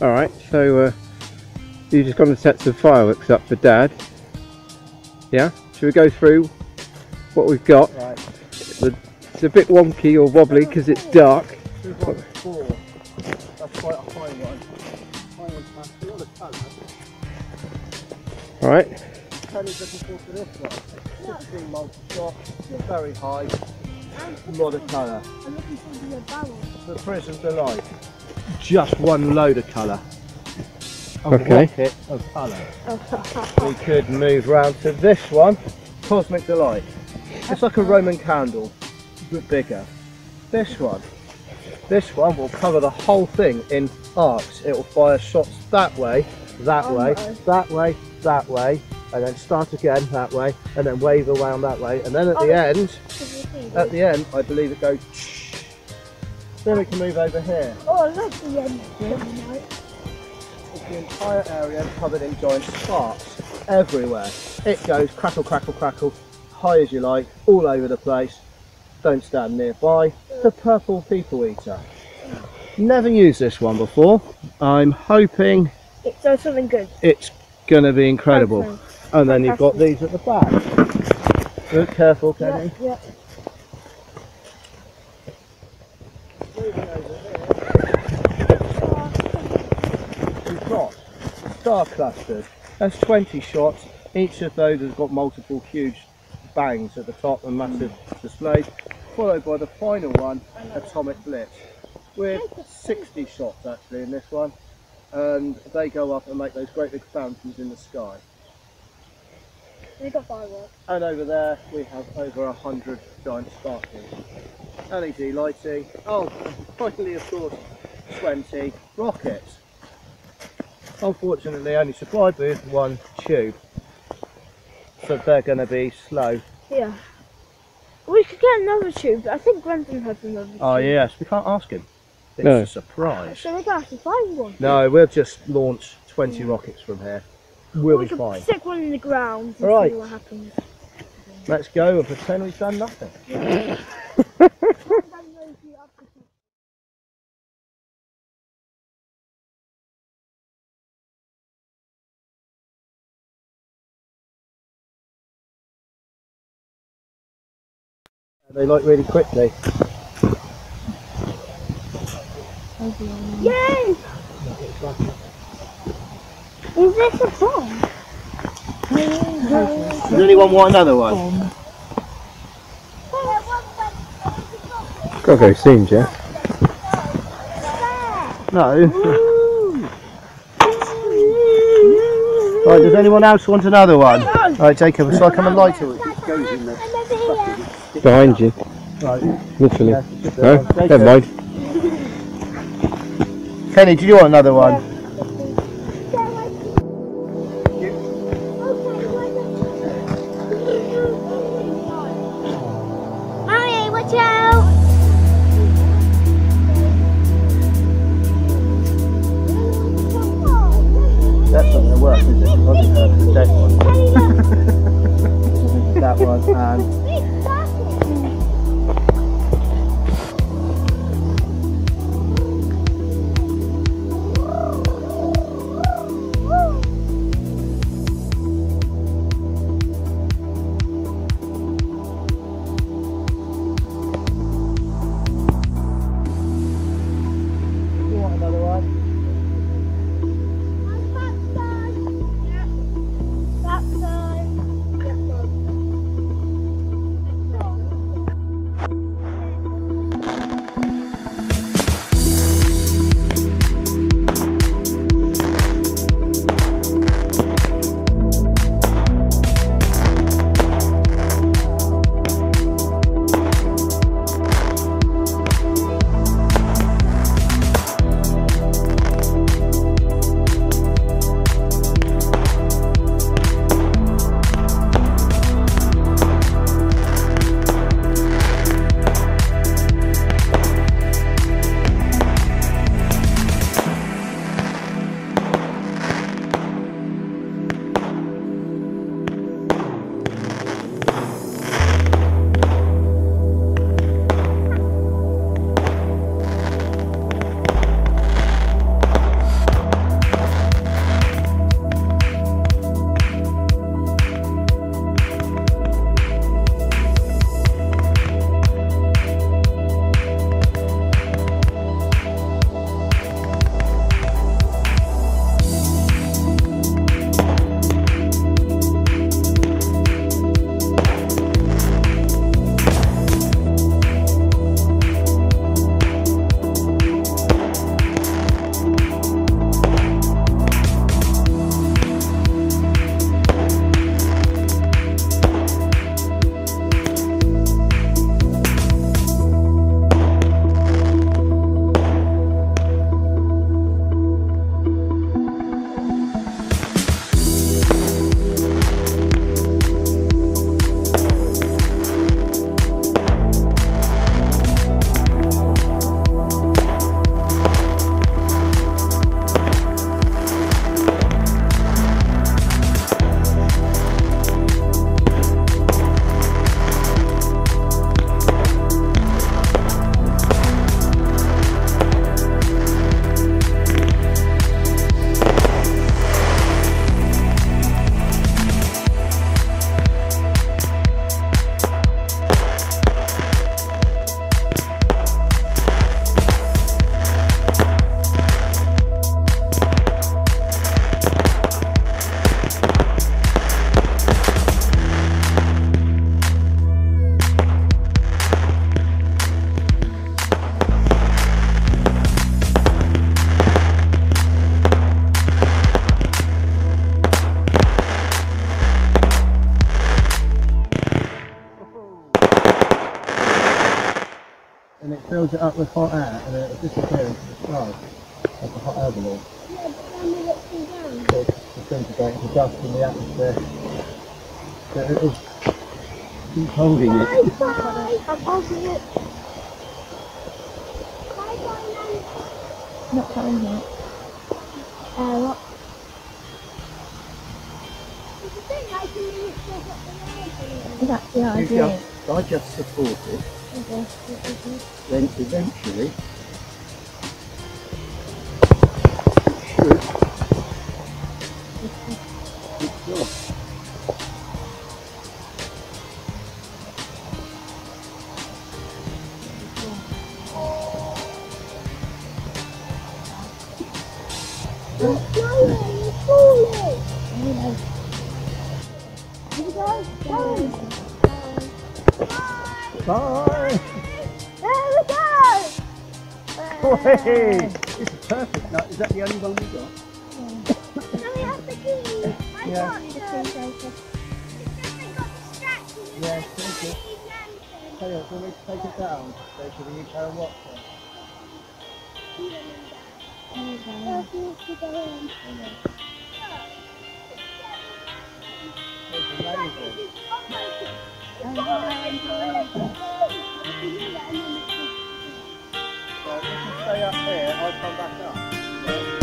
Alright, so uh, you just going to set some fireworks up for Dad. Yeah? Should we go through what we've got? Right. It's a bit wonky or wobbly because it's dark. Four. That's quite a high one. High one's massive. Look at the colour. Alright, Penny's looking for this one. 16 multi-shot. Very high. A lot of colour. I'm looking for the barrel. The Delight. Just one load of colour. A Okay. rocket of colour. we could move round to this one. Cosmic Delight. It's like a Roman candle, but bigger. This one. This one will cover the whole thing in arcs. It will fire shots that way, that Oh way, no. that way, that way, and then start again that way, and then wave around that way, and then at Oh. the end, at the end, I believe it goes. Then we can move over here. Oh, I love the end. Right. the entire area covered in giant sparks everywhere. It goes crackle, crackle, crackle, high as you like, all over the place. Don't stand nearby. The purple people eater. Never used this one before. I'm hoping It does something good. it's going to be incredible. And then you've got these at the back. Look careful, Kenny. yeah. Moving over here. We've got star clusters. That's 20 shots. Each of those has got multiple huge bangs at the top and massive displays, followed by the final one, Atomic Blitz, with 60 shots actually in this one. And they go up and make those great big fountains in the sky. We got fireworks. And over there we have over a hundred giant sparklers. LED lighting. Oh, finally of course 20 rockets. Unfortunately only supplied with one tube. So they're going to be slow. Yeah. We could get another tube. I think Brendan has another tube. Oh yes, we can't ask him. It's No. a surprise. So we're gonna have to find one. No, we'll just launch 20 rockets from here. We'll we be could fine. stick one in the ground and Right. see what happens. Let's go and pretend we've done nothing. They like really quickly. Yay! Is this a bomb? Does anyone want another one? gotta go soon, Jeff. No. right, does anyone else want another one? Right, Jacob, shall I come and light it? Behind you, Right. literally. Yeah, No, there. Jacob. never mind. Kenny, do you want another one? Mommy, watch out! That's not going to work, is it? I'll just have the dead one. that one and fills it up with hot air and then it disappears disappear into the sky like a hot air balloon. So it disintegrates into dust in the atmosphere. So it'll keep holding it. I'm holding it. Not coming yet. Uh, what? That's the idea. just, I just support it, then eventually it should it's off. Bye! There we go. Oh, hey, this is perfect. Now, is that the only one we got? Yeah. Yeah, thank you. Tell you, what, do you want me to take it down? So to the UK and watch it? It's amazing. If you stay up here, I'll come back up.